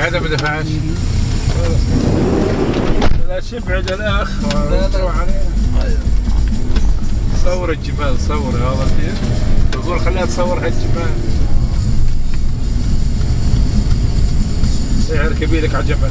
حدا ما دفعش. لا تبعد الاخ لا. تروح صور الجمال صور هذا كيف يقول خليها تصور هالجمال سعر كبيرك لك على جمل